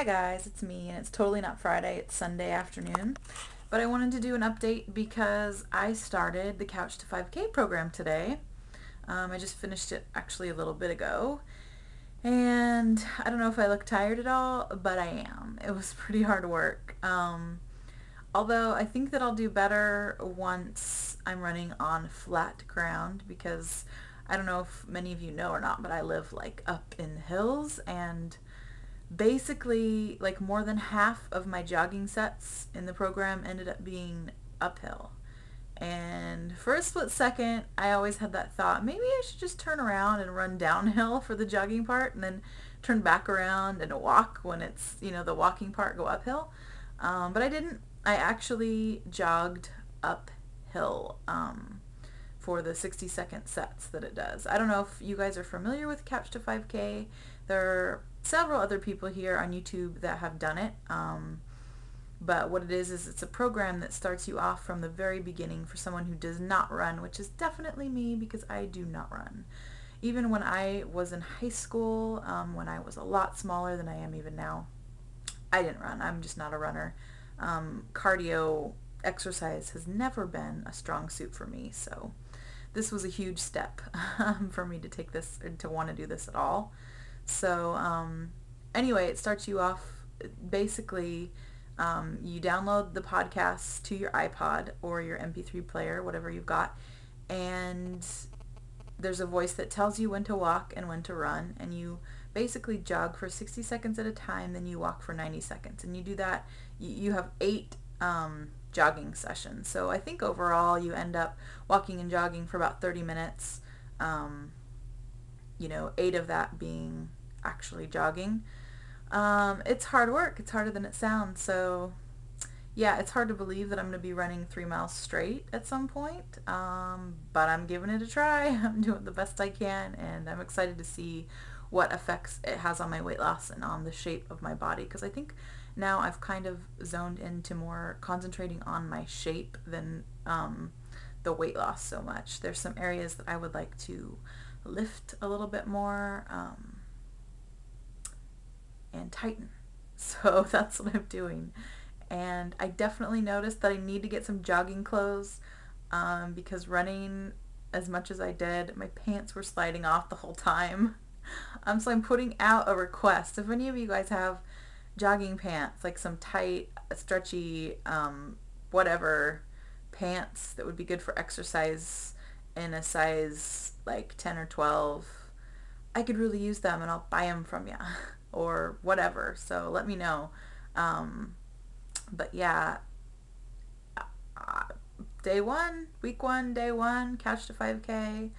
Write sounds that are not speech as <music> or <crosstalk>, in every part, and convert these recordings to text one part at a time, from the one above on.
Hi guys, it's me and it's totally not Friday, it's Sunday afternoon. But I wanted to do an update because I started the Couch to 5K program today. Um, I just finished it actually a little bit ago. And I don't know if I look tired at all, but I am. It was <laughs> pretty hard work. Um, although I think that I'll do better once I'm running on flat ground because I don't know if many of you know or not, but I live like up in the hills and basically like more than half of my jogging sets in the program ended up being uphill. And for a split second, I always had that thought, maybe I should just turn around and run downhill for the jogging part and then turn back around and walk when it's, you know, the walking part go uphill. Um, but I didn't. I actually jogged uphill um, for the 60 second sets that it does. I don't know if you guys are familiar with Couch to 5K. There are several other people here on YouTube that have done it. Um, but what it is, is it's a program that starts you off from the very beginning for someone who does not run, which is definitely me because I do not run. Even when I was in high school, um, when I was a lot smaller than I am even now, I didn't run. I'm just not a runner. Um, cardio exercise has never been a strong suit for me, so this was a huge step <laughs> um, for me to take this, to want to do this at all. So um, anyway, it starts you off basically um, you download the podcast to your iPod or your MP3 player, whatever you've got, and there's a voice that tells you when to walk and when to run, and you basically jog for 60 seconds at a time, then you walk for 90 seconds. And you do that, you, have eight um, jogging sessions. So I think overall you end up walking and jogging for about 30 minutes, um, you know, eight of that being actually jogging. Um, it's hard work. It's harder than it sounds. So yeah, it's hard to believe that I'm going to be running three miles straight at some point. Um, but I'm giving it a try. <laughs> I'm doing the best I can and I'm excited to see what effects it has on my weight loss and on the shape of my body because I think now I've kind of zoned into more concentrating on my shape than um, the weight loss so much. There's some areas that I would like to lift a little bit more. Um, and tighten. <laughs> So <laughs> that's what I'm doing. And I definitely noticed that I need to get some jogging clothes um, because running as much as I did, my pants were sliding off the whole time. <laughs> Um, so I'm putting out a request. If any of you guys have jogging pants, like some tight, stretchy, um, whatever pants that would be good for exercise in a size like 10 or 12, I could really use them and I'll buy them from you. Or whatever. So let me know. Um, but yeah, uh, day one, week one, day one, couch to 5K,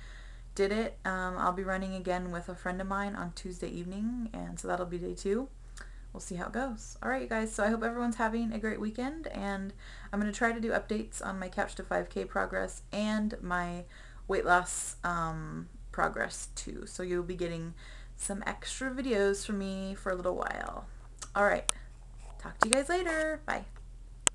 did it. Um, I'll be running again with a friend of mine on Tuesday evening, and so that'll be day two. We'll see how it goes. All right, you guys. So I hope everyone's having a great weekend, and I'm going to try to do updates on my couch to 5K progress and my weight loss um, progress too. So you'll be getting some extra videos from me for a little while. All right. Talk to you guys later. Bye.